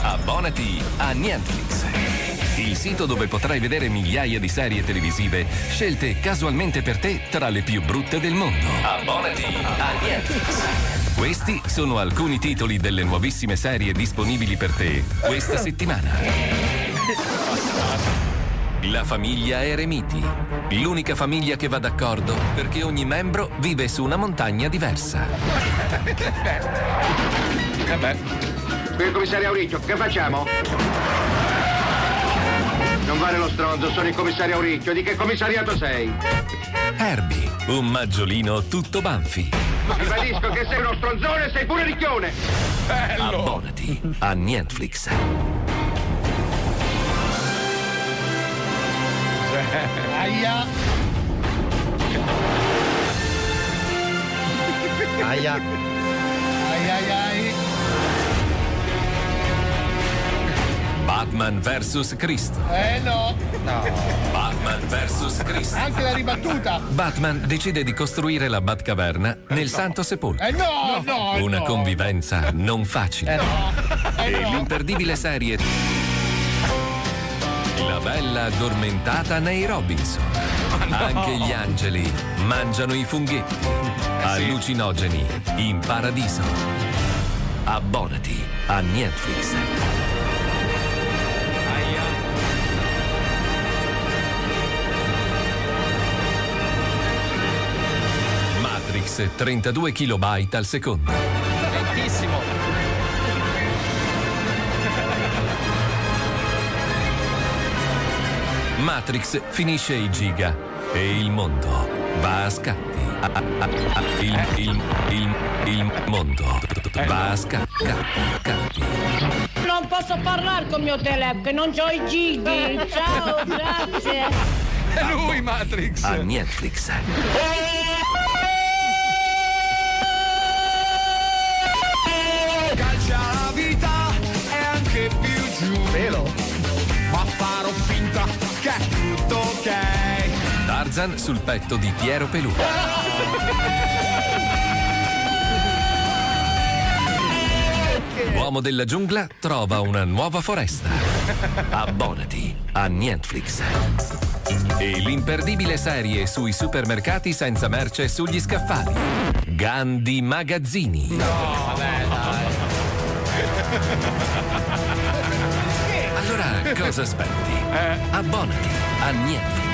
Abbonati a Netflix. Il sito dove potrai vedere migliaia di serie televisive scelte casualmente per te tra le più brutte del mondo. Abbonati a Netflix. Questi sono alcuni titoli delle nuovissime serie disponibili per te questa settimana. La famiglia Eremiti. L'unica famiglia che va d'accordo perché ogni membro vive su una montagna diversa. Eh beh. Qui il commissario Auricchio, che facciamo? Non vale lo stronzo, sono il commissario Auricchio. Di che commissariato sei? Herbie, un maggiolino tutto banfi. Ribadisco che sei uno stronzone e sei pure ricchione. Abbonati a Netflix. Aia. Aia. Ai ai ai. Batman vs Cristo. Eh no. Batman vs Cristo. Anche la ribattuta. Batman decide di costruire la Batcaverna nel Santo Sepolcro. Eh no, no. Una no. convivenza non facile. Eh E no. l'imperdibile serie La bella addormentata nei Robinson. Anche gli angeli mangiano i funghetti. Allucinogeni in paradiso. Abbonati a Netflix. Matrix 32 kilobyte al secondo. Lentissimo. Matrix finisce i giga e il mondo va a scatti. Il, il, il, il mondo va a scatti. scatti. Non posso parlare con il mio telefono, che non ho i gighi. Ciao, grazie. È lui, Matrix. A Netflix. Tarzan sul petto di Piero Pelù. L'uomo della giungla trova una nuova foresta. Abbonati a Netflix. E l'imperdibile serie sui supermercati senza merce sugli scaffali. Gandhi Magazzini. Allora cosa aspetti? Abbonati a Netflix.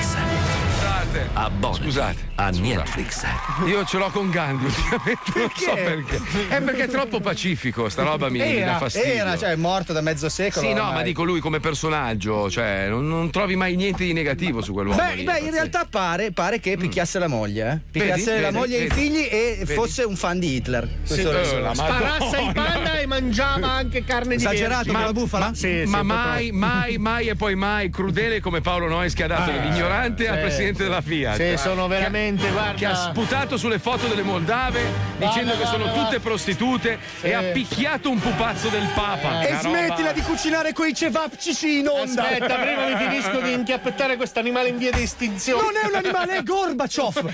Scusate. Abbonati Scusate, a scusate. Netflix. Io ce l'ho con Gandhi ultimamente, non so perché. È perché è troppo pacifico, sta roba mi, mi dà Era, fastidio. Era, cioè, è morto da mezzo secolo. Sì, no, ormai. ma dico lui come personaggio, cioè non, non trovi mai niente di negativo su quell'uomo. Beh, lì, beh, in realtà pare, pare che picchiasse la moglie, eh? Picchiasse Vedi? la Vedi? moglie e i figli e Vedi? fosse un fan di Hitler. So. Eh, Sparasse in panna e mangiava anche carne di Esagerato con la bufala? Sì, ma sì, mai, mai, mai e poi mai crudele come Paolo Noyes che ha dato l'ignorante al sì, presidente della Fiat. Sì, sono veramente, guarda. che ha sputato sulle foto delle Moldave dicendo che sono guarda, tutte guarda. prostitute e ha picchiato un pupazzo del Papa. E Una smettila roba- di cucinare quei cevapcici in onda! Aspetta, prima mi finisco di inchiappettare questo animale in via di estinzione. Non è un animale, è Gorbaciov!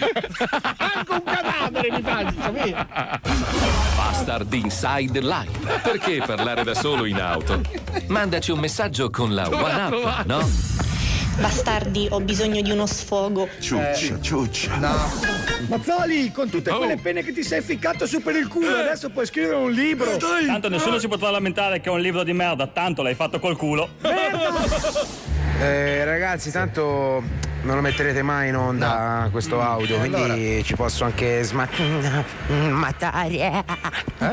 Anche un cadavere mi faccio, via. Bastard Inside Live. Perché parlare da solo in auto? Mandaci un messaggio con la One Up, no? Bastardi, ho bisogno di uno sfogo. Ciuccia, ciuccia. Mazzoli, con tutte quelle penne che ti sei ficcato su per il culo, adesso puoi scrivere un libro. Tanto nessuno si potrà lamentare che è un libro di merda, tanto l'hai fatto col culo. Eh, ragazzi, tanto non lo metterete mai in onda questo audio, quindi ci posso anche smattare.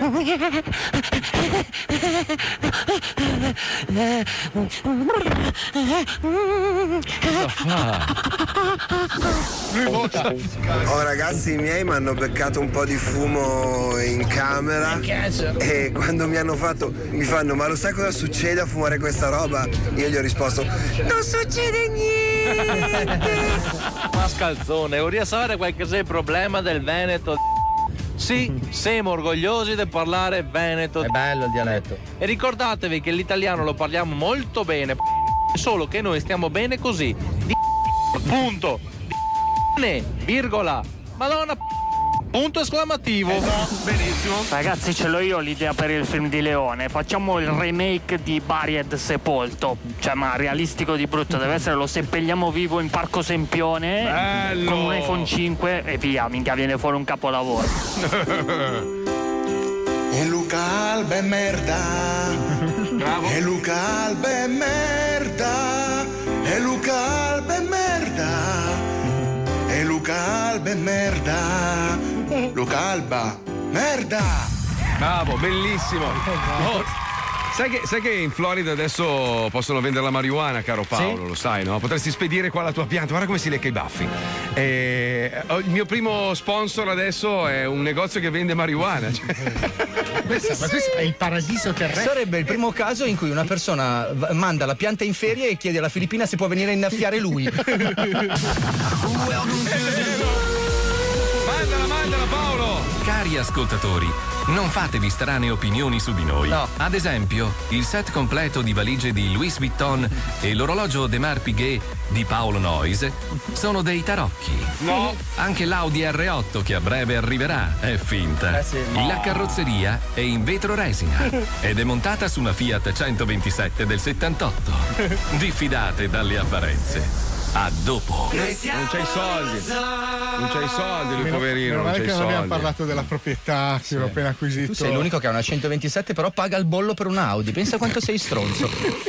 Oh ragazzi, i miei mi hanno beccato un po' di fumo in camera e quando mi hanno fatto, mi fanno, ma lo sai cosa succede a fumare questa roba? Io gli ho risposto, non succede niente. Mascalzone, vorrei sapere qualche se problema del Veneto. Sì, siamo orgogliosi di parlare veneto. È bello il dialetto. E ricordatevi che l'italiano lo parliamo molto bene, solo che noi stiamo bene così. Di punto. Di virgola. Madonna punto esclamativo. Benissimo. Ragazzi, ce l'ho io l'idea per il film di Leone. Facciamo il remake di Buried Sepolto. Cioè, ma realistico di brutto deve essere. Lo seppelliamo vivo in Parco Sempione. Bello! Con un iPhone 5 e via. Minchia, viene fuori un capolavoro. E Luca Alba è merda. Bravo. E Luca Alba è merda. E Luca Alba è merda. E Luca Alba è merda. Luca Alba, merda. Bravo, bellissimo. Oh, sai, che, sai che in Florida adesso possono vendere la marijuana, caro Paolo, lo sai, no? Potresti spedire qua la tua pianta, guarda come si lecca i baffi. E, oh, il mio primo sponsor adesso è un negozio che vende marijuana. cioè. Questo, ma questo è il paradiso terrestre. Sarebbe il primo caso in cui una persona manda la pianta in ferie e chiede alla Filippina se può venire a innaffiare lui. mandala Paolo! Cari ascoltatori, non fatevi strane opinioni su di noi. No. Ad esempio, il set completo di valigie di Louis Vuitton e l'orologio Demar Piguet di Paolo Noise sono dei tarocchi. No. Anche l'Audi R8 che a breve arriverà è finta. Eh sì. La carrozzeria è in vetro resina ed è montata su una Fiat 127 del 78. Diffidate dalle apparenze. A dopo. Non c'hai soldi. Non c'hai soldi, lui poverino. Non c'hai che non abbiamo parlato della proprietà che ho appena acquisito. Tu sei l'unico che ha una 127, però paga il bollo per un Audi. Pensa quanto sei stronzo.